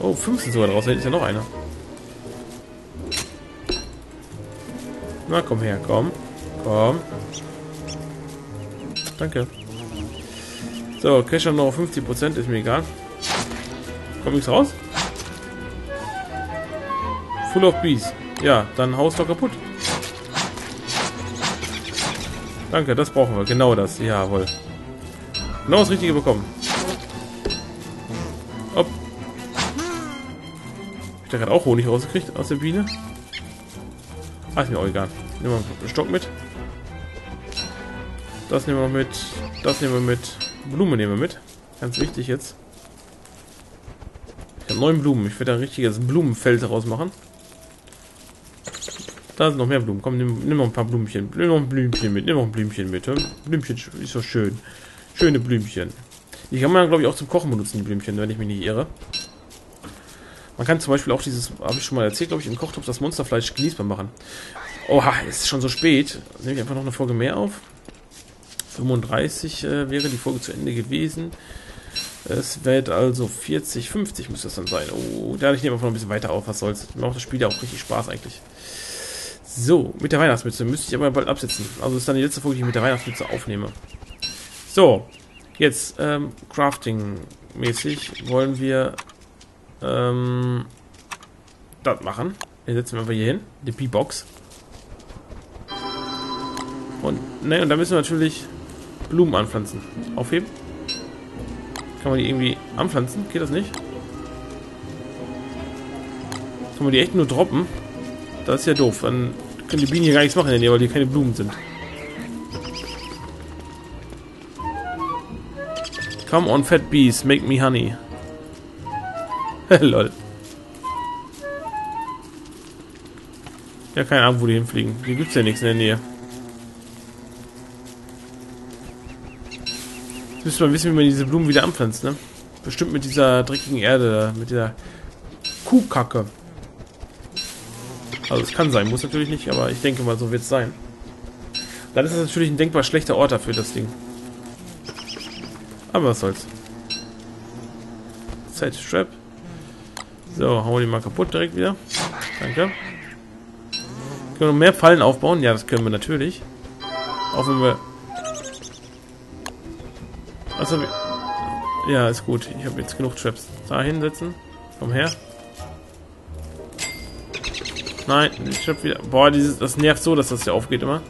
Oh, 15 sogar draus. Da ist ja noch einer. Na, komm her, komm. Komm. Danke. So, Cash noch 50%, ist mir egal. Kommt nichts raus? Full of Bees. Ja, dann haust doch kaputt. Danke, das brauchen wir. Genau das. Jawohl. Genau das Richtige bekommen. Ich da gerade auch Honig rausgekriegt aus der Biene? Ah, ist mir auch egal. Nehmen wir einen Stock mit. Das nehmen wir mit. Das nehmen wir mit. Blume nehmen wir mit. Ganz wichtig jetzt. Ich habe neun Blumen. Ich werde ein richtiges Blumenfeld daraus machen. Da sind noch mehr Blumen. Komm, nimm, nimm noch ein paar Blümchen. Nimm noch ein Blümchen mit. Nimm noch ein Blümchen mit. Blümchen ist so schön. Schöne Blümchen. Die kann man, glaube ich, auch zum Kochen benutzen, die Blümchen, wenn ich mich nicht irre. Man kann zum Beispiel auch dieses, habe ich schon mal erzählt, glaube ich, im Kochtopf das Monsterfleisch genießbar machen. Oha, es ist schon so spät. Nehme ich einfach noch eine Folge mehr auf. 35 äh, wäre die Folge zu Ende gewesen. Es wird also 40, 50 müsste das dann sein. Oh, da ich nehme einfach noch ein bisschen weiter auf. Was soll's? Macht das Spiel ja auch richtig Spaß eigentlich. So, mit der Weihnachtsmütze müsste ich aber bald absetzen. Also ist dann die letzte Folge, die ich mit der Weihnachtsmütze aufnehme. So, jetzt ähm, Crafting-mäßig wollen wir ähm, das machen. Den setzen wir einfach hier hin, die B-Box. Und, ne, und da müssen wir natürlich Blumen anpflanzen. Aufheben. Kann man die irgendwie anpflanzen? Geht das nicht? Kann man die echt nur droppen? Das ist ja doof. Dann können die Bienen hier gar nichts machen, weil hier keine Blumen sind. Come on, fat bees, make me honey. Lol. Ja, keine Ahnung, wo die hinfliegen. Hier gibt es ja nichts in der Nähe. Jetzt müsste man wissen, wie man diese Blumen wieder anpflanzt, ne? Bestimmt mit dieser dreckigen Erde, mit dieser Kuhkacke. Also es kann sein, muss natürlich nicht, aber ich denke mal, so wird es sein. Dann ist es natürlich ein denkbar schlechter Ort dafür, das Ding. Aber was soll's. Set Strap. So, hauen wir die mal kaputt direkt wieder. Danke. Können wir noch mehr Fallen aufbauen? Ja, das können wir natürlich. Auch wenn wir... Also, ja, ist gut. Ich habe jetzt genug Traps. Da hinsetzen. Komm her. Nein, ich hab wieder. Boah, dieses, das nervt so, dass das hier aufgeht immer.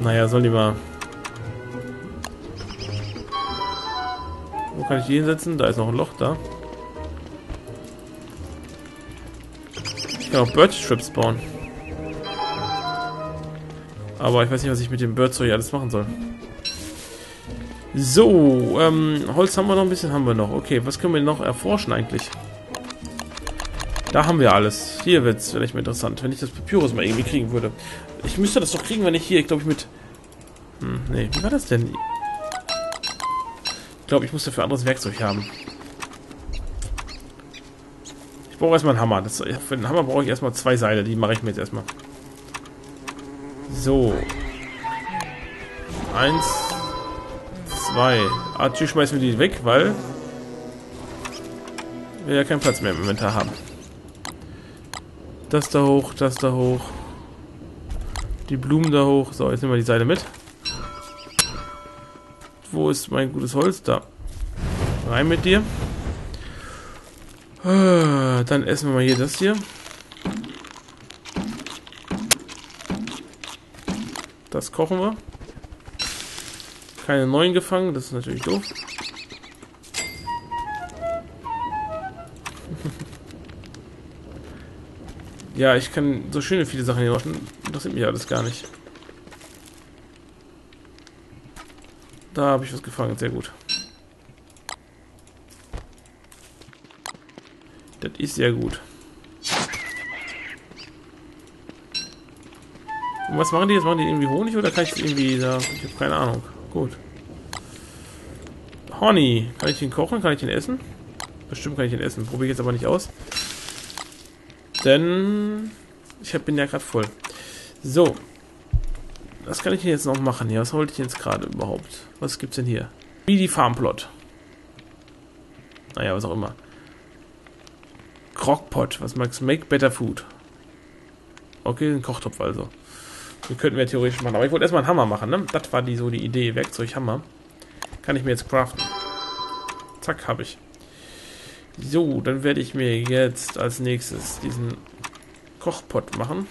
Naja, soll die mal. Wo kann ich die hinsetzen? Da ist noch ein Loch da. Kann auch Birch Strips bauen. Aber ich weiß nicht, was ich mit dem Bird alles machen soll. So, ähm, Holz haben wir noch ein bisschen, haben wir noch. Okay, was können wir noch erforschen eigentlich? Da haben wir alles. Hier wird es vielleicht mal interessant, wenn ich das Papyrus mal irgendwie kriegen würde. Ich müsste das doch kriegen, wenn ich hier, glaube ich, mit... Hm, nee, wie war das denn? Ich glaube, ich muss dafür anderes Werkzeug haben. Ich brauche erstmal einen Hammer. Das, für den Hammer brauche ich erstmal zwei Seile. Die mache ich mir jetzt erstmal. So. Eins. Zwei. Ah, tschüss, schmeißen wir die weg, weil wir ja keinen Platz mehr im Inventar haben. Das da hoch, das da hoch. Die Blumen da hoch. So, jetzt nehmen wir die Seite mit. Wo ist mein gutes Holz? Da. Rein mit dir. Ah, dann essen wir mal hier das hier. Das kochen wir. Keine neuen gefangen, das ist natürlich doof. Ja, ich kann so schöne viele Sachen hier machen. Das sind mir alles gar nicht. Da habe ich was gefangen. Sehr gut. Ist sehr gut. Und was machen die jetzt? Machen die irgendwie Honig oder kann ich irgendwie da... Ich habe keine Ahnung. Gut. Honey. Kann ich den kochen? Kann ich den essen? Bestimmt kann ich den essen. Probiere ich jetzt aber nicht aus. Denn ich bin ja gerade voll. So. Was kann ich denn jetzt noch machen hier? Was wollte ich jetzt gerade überhaupt? Was gibt's denn hier? Wie die Farmplot. Naja, was auch immer. Crockpot. Was magst du? Make better food. Okay, ein Kochtopf also. Den könnten wir theoretisch machen. Aber ich wollte erstmal einen Hammer machen, ne? Das war die, so die Idee. Werkzeughammer. Kann ich mir jetzt craften. Zack, habe ich. So, dann werde ich mir jetzt als nächstes diesen Kochpot machen.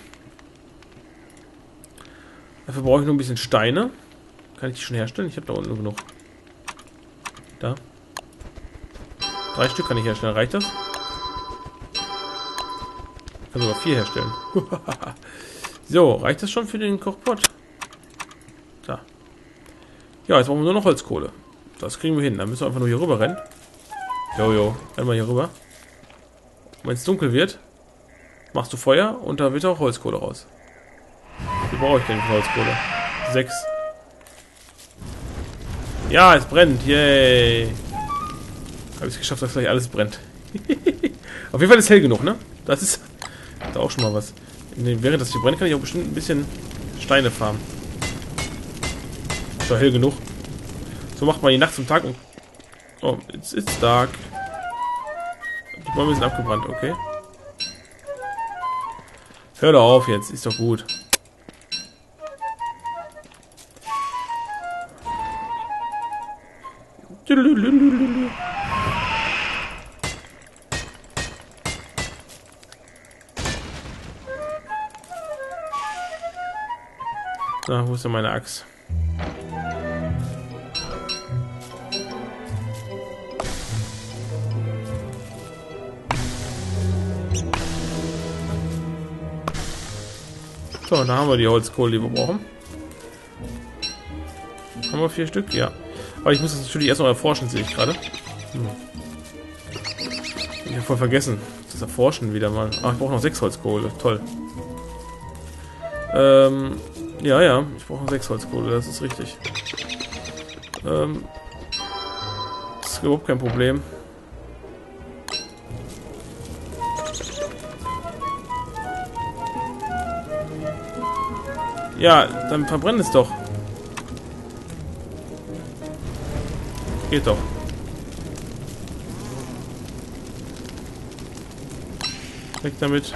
Dafür brauche ich nur ein bisschen Steine. Kann ich die schon herstellen? Ich habe da unten genug. Da. Drei Stück kann ich herstellen. Reicht das? Kann sogar vier herstellen. so, reicht das schon für den Kochpot? Da. Ja, jetzt brauchen wir nur noch Holzkohle. Das kriegen wir hin. Dann müssen wir einfach nur hier rüber rennen. Jojo, rennen wir hier rüber. Wenn es dunkel wird, machst du Feuer und da wird auch Holzkohle raus. Wie brauche ich denn für Holzkohle? Sechs. Ja, es brennt. Yay. Habe ich es geschafft, dass gleich alles brennt. Auf jeden Fall ist hell genug, ne? Das ist, das auch schon mal was. Während das hier brennt, kann ich auch bestimmt ein bisschen Steine farmen. Ist doch hell genug. So macht man die Nacht zum Tag und... Oh, it's, it's dark. Die Bäume sind abgebrannt, okay. Hör doch auf jetzt, ist doch gut. So, wo ist denn meine Axt? So, da haben wir die Holzkohle, die wir brauchen. Haben wir vier Stück? Ja. Aber ich muss das natürlich erst noch erforschen, sehe ich gerade. Hm. Ich habe voll vergessen. Das Erforschen wieder mal. Ach, ich brauche noch sechs Holzkohle. Toll. Ähm, ja, ja. Ich brauche sechs Holzkohle. Das ist richtig. Ähm, das ist überhaupt kein Problem. Ja, dann verbrennt es doch. Geht doch. Weg damit.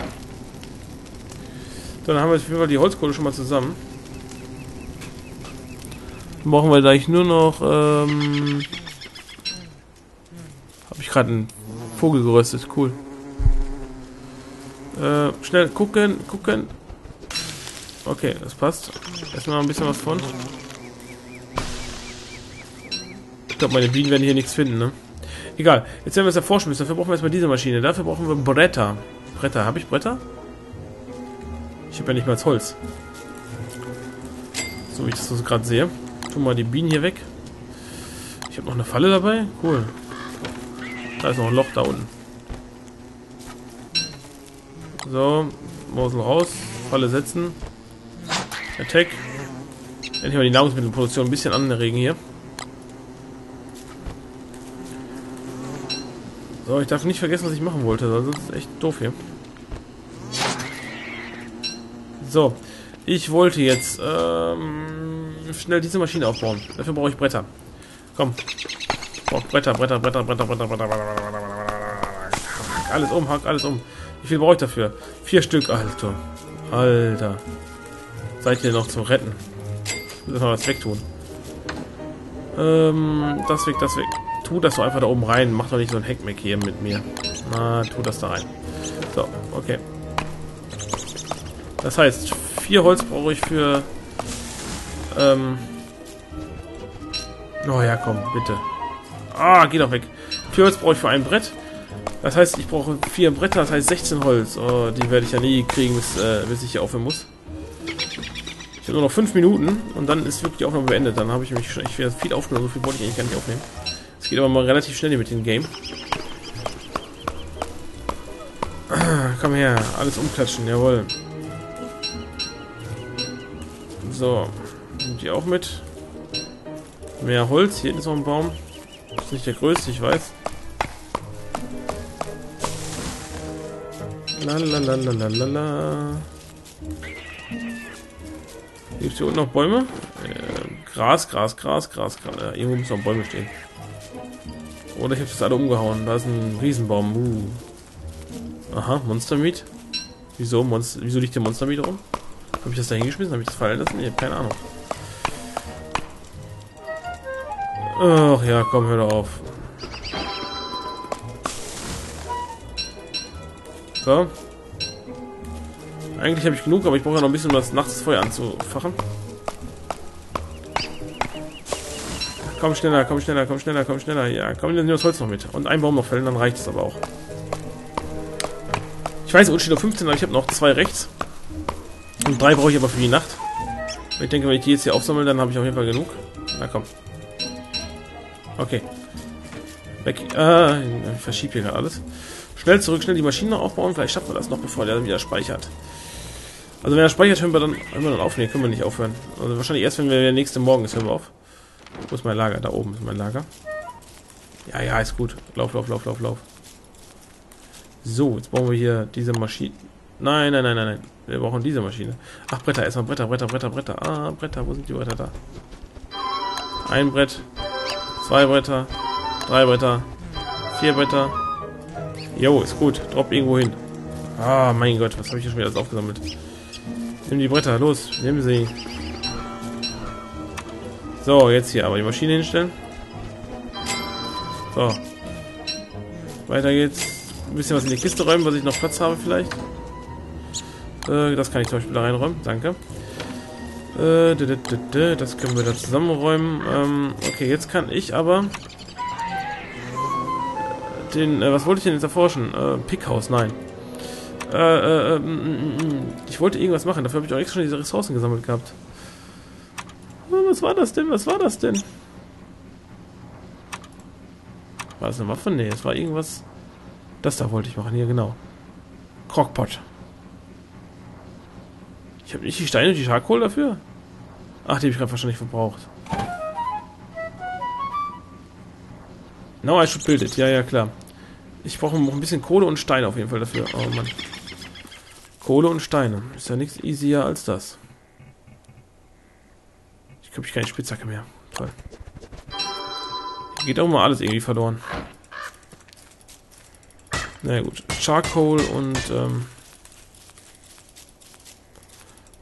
Dann haben wir auf jeden Fall die Holzkohle schon mal zusammen. Brauchen wir gleich nur noch... Ähm, Habe ich gerade einen Vogel geröstet. Cool. Äh, schnell gucken, gucken. Okay, das passt. Erstmal noch ein bisschen was von. Ich glaube, meine Bienen werden hier nichts finden, ne? Egal. Jetzt werden wir es erforschen müssen. Dafür brauchen wir erstmal diese Maschine. Dafür brauchen wir Bretter. Bretter. Habe ich Bretter? Ich habe ja nicht mal Holz. So wie ich das gerade sehe. Tun mal die Bienen hier weg. Ich habe noch eine Falle dabei. Cool. Da ist noch ein Loch da unten. So. Mosel raus. Falle setzen. Attack. Endlich mal die Nahrungsmittelproduktion ein bisschen anregen hier. So, ich darf nicht vergessen, was ich machen wollte. Das ist echt doof hier. So, ich wollte jetzt ähm, schnell diese Maschine aufbauen. Dafür brauche ich Bretter. Komm. Ich brauche Bretter, Bretter, Bretter, Bretter, Bretter, Bretter, Bretter, alles um, hack alles um. Wie viel brauche ich dafür? Vier Stück, Alter. Alter. Seid ihr noch zum Retten? Ich muss mal was wegtun. Ähm, das weg, das weg. Tu das doch einfach da oben rein. Mach doch nicht so ein Heckmeck hier mit mir. Na, tu das da rein. So, okay. Das heißt, vier Holz brauche ich für... Ähm... Oh ja, komm, bitte. Ah, geh doch weg. Vier Holz brauche ich für ein Brett. Das heißt, ich brauche vier Bretter, das heißt 16 Holz. Oh, die werde ich ja nie kriegen, bis, äh, bis ich hier aufhören muss. Ich habe nur noch fünf Minuten und dann ist wirklich die Aufnahme beendet. Dann habe ich mich schon ich viel aufgenommen, so viel wollte ich eigentlich gar nicht aufnehmen. Es geht aber mal relativ schnell mit dem Game. Ah, komm her, alles umklatschen, jawohl. So, nimmt die auch mit. Mehr Holz, hier ist noch ein Baum. Ist nicht der größte, ich weiß. Lalalala. Gibt es hier unten noch Bäume? Äh, Gras, Gras, Gras, Gras, Gras. Äh, irgendwo müssen noch Bäume stehen. Oder ich habe das alle umgehauen. Da ist ein Riesenbaum. Uh. Aha, Monstermeat. Wieso, Monster, wieso liegt der Monstermeat rum? Habe ich das da hingeschmissen? Habe ich das fallen lassen? Ich keine Ahnung. Ach ja, komm, hör doch auf. So. Eigentlich habe ich genug, aber ich brauche ja noch ein bisschen, um das nachts Feuer anzufachen. Komm schneller, komm schneller, komm schneller, komm schneller. Ja, komm, dann nimm das Holz noch mit. Und einen Baum noch fällen, dann reicht es aber auch. Ich weiß, unten steht noch 15, aber ich habe noch zwei rechts. Und drei brauche ich aber für die Nacht. Ich denke, wenn ich die jetzt hier aufsammle, dann habe ich auf jeden Fall genug. Na komm. Okay. Weg. Äh, ich verschiebe hier gerade alles. Schnell zurück, schnell die Maschine aufbauen. Vielleicht schaffen wir das noch, bevor der wieder speichert. Also wenn er speichert, hören wir dann, hören wir dann auf. Nee, können wir nicht aufhören. Also wahrscheinlich erst, wenn wir der nächste Morgen ist, hören wir auf. Wo ist mein Lager? Da oben ist mein Lager. Ja, ja, ist gut. Lauf, lauf, lauf, lauf, lauf. So, jetzt bauen wir hier diese Maschine. Nein, nein, nein, nein, nein. Wir brauchen diese Maschine. Ach, Bretter, erstmal Bretter, Bretter, Bretter, Bretter. Ah, Bretter, wo sind die Bretter da? Ein Brett, zwei Bretter, drei Bretter, vier Bretter. Jo, ist gut. Drop irgendwo hin. Ah, mein Gott, was habe ich hier schon wieder alles aufgesammelt? Nimm die Bretter, los, nimm sie. So, jetzt hier aber die Maschine hinstellen. So. Weiter geht's. Ein bisschen was in die Kiste räumen, was ich noch Platz habe vielleicht. Äh, das kann ich zum Beispiel da reinräumen. Danke. Äh, das können wir da zusammenräumen. Ähm, okay, jetzt kann ich aber den, äh, was wollte ich denn jetzt erforschen? Äh, Pickhaus, nein. Ich wollte irgendwas machen, dafür habe ich auch extra schon diese Ressourcen gesammelt gehabt. Was war das denn? Was war das denn? War das eine Waffe? Nee, es war irgendwas. Das da wollte ich machen, hier genau. Crockpot. Ich habe nicht die Steine und die Charcoal dafür? Ach, die habe ich gerade wahrscheinlich verbraucht. No, I should build it. Ja, ja, klar. Ich brauche noch ein bisschen Kohle und Steine auf jeden Fall dafür. Oh Mann. Kohle und Steine. Ist ja nichts easier als das. Ich glaube, ich keine Spitzhacke mehr. Toll. Hier geht auch mal alles irgendwie verloren. Na naja, gut. Charcoal und ähm,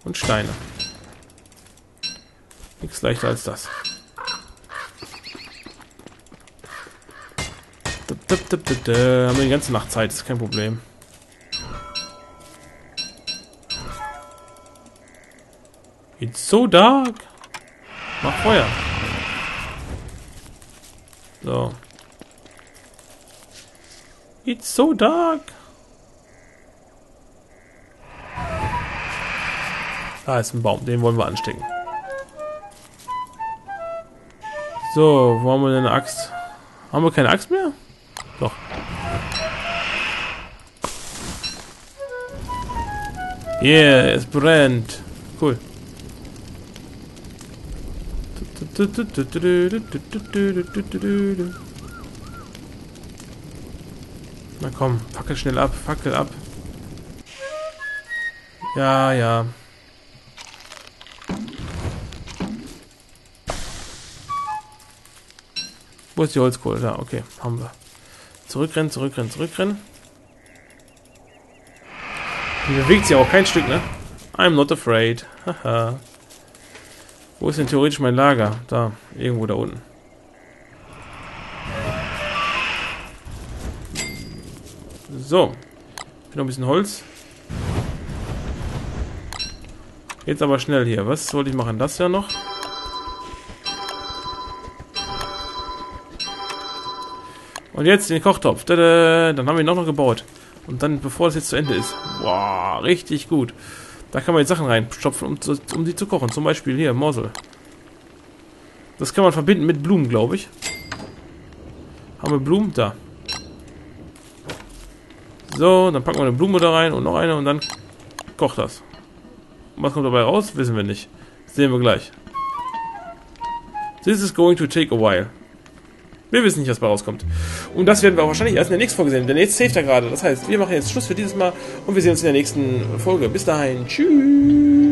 und Steine. Nichts leichter als das. Haben wir die ganze Nacht Zeit, ist kein Problem. It's so dark. Mach Feuer. So. It's so dark. Da ist ein Baum, den wollen wir anstecken. So, wo haben wir denn eine Axt? Haben wir keine Axt mehr? Doch. Yeah, es brennt. Cool. Na komm, fackel schnell ab, fackel ab. Ja, ja. Wo ist die Holzkohle? Da, okay, haben wir. Zurückrennen, zurückrennen, zurückrennen. Die bewegt sich auch kein Stück, ne? I'm not afraid. Haha. Wo ist denn theoretisch mein Lager? Da, irgendwo da unten. So. Noch ein bisschen Holz. Jetzt aber schnell hier. Was wollte ich machen? Das ja noch. Und jetzt den Kochtopf. Tada, dann haben wir ihn auch noch gebaut. Und dann, bevor es jetzt zu Ende ist. Wow, richtig gut. Da kann man jetzt Sachen reinstopfen, um, um die zu kochen. Zum Beispiel hier, Morsel. Das kann man verbinden mit Blumen, glaube ich. Haben wir Blumen? Da. So, dann packen wir eine Blume da rein und noch eine und dann kocht das. Was kommt dabei raus? Wissen wir nicht. sehen wir gleich. This is going to take a while. Wir wissen nicht, was bei rauskommt. Und das werden wir auch wahrscheinlich erst in der nächsten Folge sehen, denn jetzt saved er gerade. Das heißt, wir machen jetzt Schluss für dieses Mal und wir sehen uns in der nächsten Folge. Bis dahin. Tschüss.